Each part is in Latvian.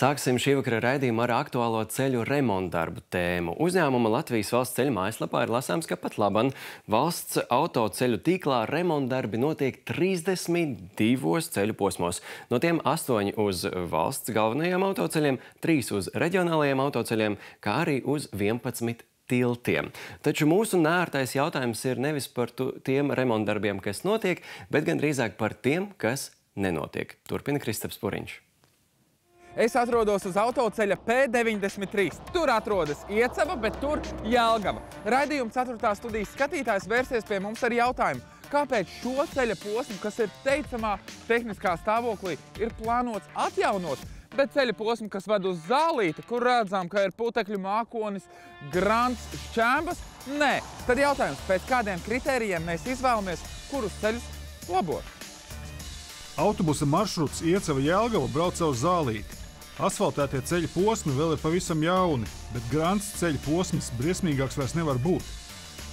Sāksim šī vakara raidījumu ar aktuālo ceļu remontdarbu tēmu. Uzņēmuma Latvijas valsts ceļu mājaslapā ir lasāms, ka pat laban valsts autoceļu tīklā remontdarbi notiek 32 ceļu posmos. No tiem 8 uz valsts galvenajiem autoceļiem, 3 uz reģionālajiem autoceļiem, kā arī uz 11 tiltiem. Taču mūsu nērtais jautājums ir nevis par tu, tiem remontdarbiem, kas notiek, bet gan drīzāk par tiem, kas nenotiek. Turpina Kristaps Puriņš. Es atrodos uz autoceļa P93. Tur atrodas Iecava, bet tur Jelgava. Raidījuma 4. studijas skatītājs vērsies pie mums ar jautājumu, kāpēc šo ceļa posmu, kas ir teicamā tehniskā stāvoklī, ir plānots atjaunot, bet ceļa posmu, kas ved uz zālīti, kur redzam, ka ir putekļu mākonis, grants, šķēmbas, nē. Tad jautājums, pēc kādiem kritērijiem mēs izvēlamies, kurus ceļus labot? Autobusa maršruts Iecava Jēlgava brauca uz zālīti. Asfaltētie ceļa posmi vēl ir pavisam jauni, bet grāns ceļa posms briesmīgāks vairs nevar būt.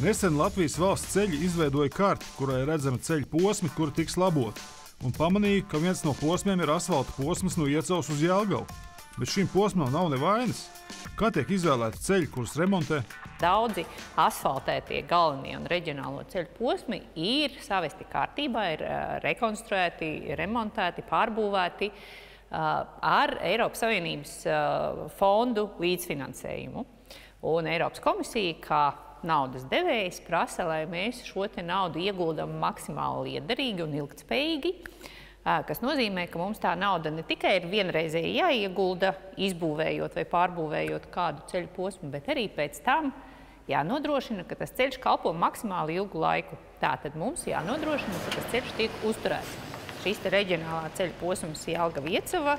Nesen Latvijas valsts ceļi izveidoja karti, kurai redzami ceļa posmi, kuri tiks laboti, un pamanīja, ka viens no posmiem ir asfalta posms no Iecavas uz Jēlgavu. Bet šim posmam nav nevainas. Kā tiek izvēlēti ceļi, kurus remontē? Daudzi asfaltētie galvenie un reģionālo ceļu posmi ir savesti kārtībā, ir rekonstruēti, remontēti, pārbūvēti. Uh, ar Eiropas Savienības uh, fondu līdzfinansējumu. Un Eiropas komisija, kā naudas devējs, prasa, lai mēs šo naudu ieguldam maksimāli liederīgi un ilgtspējīgi. Uh, kas nozīmē, ka mums tā nauda ne tikai ir vienreizēji jāiegulda, izbūvējot vai pārbūvējot kādu ceļu posmu, bet arī pēc tam jānodrošina, ka tas ceļš kalpo maksimāli ilgu laiku. Tātad mums jānodrošina, ka tas ceļš tiek uzturēts šis reģionālā ceļa posms Jelgava-Iecava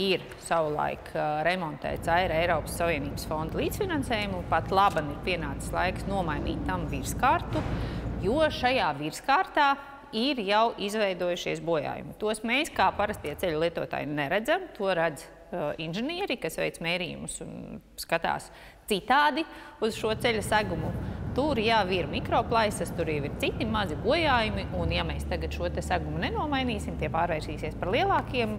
ir savulaik remontēts ar Eiropas Savienības fonda līdzfinansējumu. Pat laban ir pienācis laiks nomainīt tam virskārtu, jo šajā virskārtā ir jau izveidojušies bojājumi. Tos mēs, kā parastie ceļu lietotāji, neredzam. To redz uh, inženieri, kas veic mērījumus un skatās citādi uz šo ceļa segumu. Tur jau ir mikroplaisas, tur jau ir citi mazi bojājumi, un ja mēs tagad šo segumu nenomainīsim, tie pārvērsīsies par lielākiem.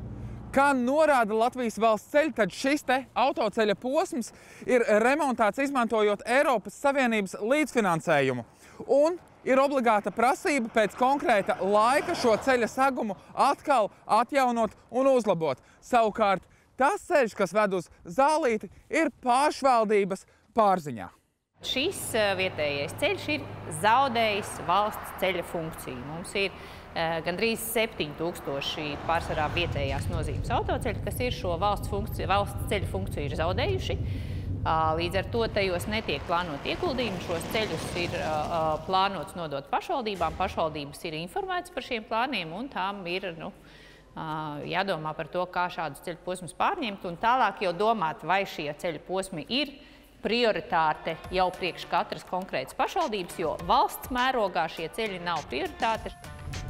Kā norāda Latvijas valsts ceļi, tad šis te autoceļa posms ir remontēts izmantojot Eiropas Savienības līdzfinansējumu. Un ir obligāta prasība pēc konkrēta laika šo ceļa segumu atkal atjaunot un uzlabot. Savukārt tas ceļš, kas ved uz zālīti, ir pārvaldības pārziņā. Šis eh, vietējais ceļš ir zaudējis valsts ceļa funkciju. Mums ir uh, gandrīz 7000 pārsvarā vietējās nozīmes autoceļi, kas ir šo valsts, funkciju, valsts ceļa funkciju ir zaudējuši. Līdz ar to tajos netiek plānot ieguldījumi. Šos ceļus ir plānots nodot pašvaldībām. Pašvaldības ir informētas par šiem plāniem un tām ir nu, jādomā par to, kā šādus ceļu posmus pārņemt un tālāk jau domāt, vai šie ceļu posmi ir prioritāte jau priekš katras konkrētas pašvaldības, jo valsts mērogā šie ceļi nav prioritāte.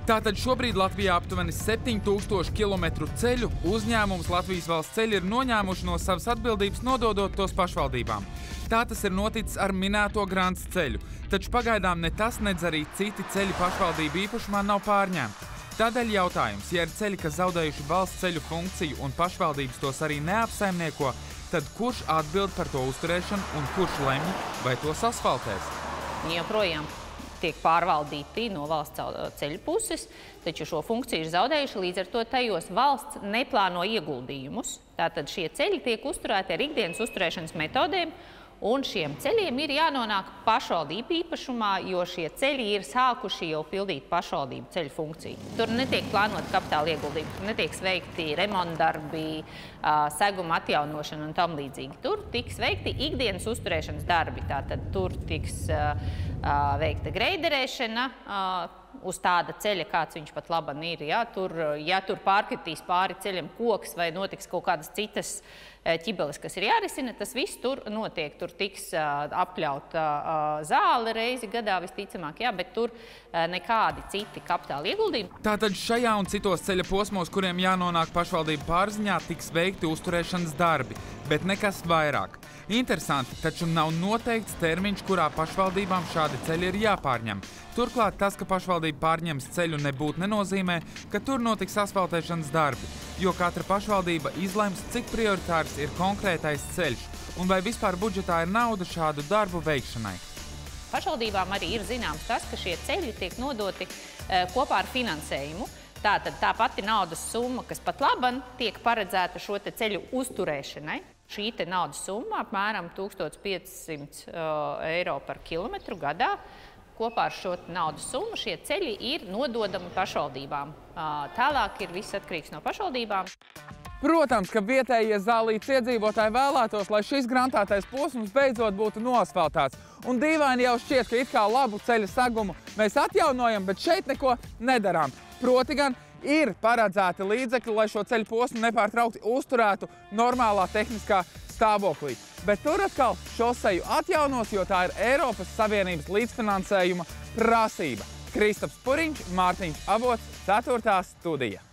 Tātad šobrīd Latvijā aptuveni 7000 km ceļu uzņēmums Latvijas valsts ceļi ir noņēmuši no savas atbildības, nododot tos pašvaldībām. Tā tas ir noticis ar minēto grāns ceļu, taču pagaidām ne tas, nedz arī citi ceļi pašvaldību īpašumā nav pārņemti. Tādēļ jautājums, ja ir ceļi, kas zaudējuši valsts ceļu funkciju un pašvaldības tos arī neapsaimnieko, tad kurš atbild par to uzturēšanu un kurš lemj, vai tos asfaltēs? Joprojām tiek pārvaldīti no valsts ceļu puses, taču šo funkciju ir zaudējuši, līdz ar to tajos valsts neplāno ieguldījumus. Tātad šie ceļi tiek uzturēti ar ikdienas uzturēšanas metodēm, Un šiem ceļiem ir jānonāk pašvaldību īpašumā, jo šie ceļi ir sākuši jau pildīt pašvaldību ceļu funkciju. Tur netiek plānot kapitāla ieguldījumi, tur netiek veikti remontdarbi, seguma atjaunošana un tam līdzīgi. Tur tiks veikti ikdienas uzturēšanas darbi. Tātad tur tiks veikta greiderēšana uz tāda ceļa, kāds viņš pat laban ir. Ja tur, ja tur pārkritīs pāri ceļam koks vai notiks kaut kādas citas uh, ķibeles, kas ir jārisina. Tas viss tur notiek. Tur tiks apļauta zāle reizi gadā visticamāk, jā, bet tur nekādi citi kapitāla ieguldījumi. Tātad šajā un citos ceļa posmos, kuriem jānonāk pašvaldību pārziņā, tiks veikti uzturēšanas darbi, bet nekas vairāk. Interesanti, taču nav noteikts termiņš, kurā pašvaldībām šādi ceļi ir jāpārņem. Turklāt tas, ka pašvaldība pārņems ceļu, nebūtu nenozīmē, ka tur notiks asfaltēšanas darbi, jo katra pašvaldība izlems, cik prioritārs ir konkrētais ceļš un vai vispār budžetā ir nauda šādu darbu veikšanai. Pašvaldībām arī ir zināms tas, ka šie ceļi tiek nodoti uh, kopā ar finansējumu. Tātad tā pati naudas summa, kas pat laban tiek paredzēta šo ceļu uzturēšanai, šī naudas summa apmēram 1500 uh, eiro par kilometru gadā. Kopā ar šo naudas summu šie ceļi ir nododami pašvaldībām. Uh, tālāk ir viss atkarīgs no pašvaldībām. Protams, ka vietējie zālītes iedzīvotāji vēlētos, lai šis grantētais posms beidzot būtu nosvaltāts. Un dīvaini jau šķiet, ka it kā labu ceļa segumu mēs atjaunojam, bet šeit neko nedarām. Proti gan ir paredzēti līdzekļi, lai šo ceļu posmu nepārtraukti uzturētu normālā tehniskā stāvoklī. Bet tur atkal šoseju atjaunos, jo tā ir Eiropas Savienības līdzfinansējuma prasība. Kristaps Puriņš, Mārtiņš Avots, 4. studija.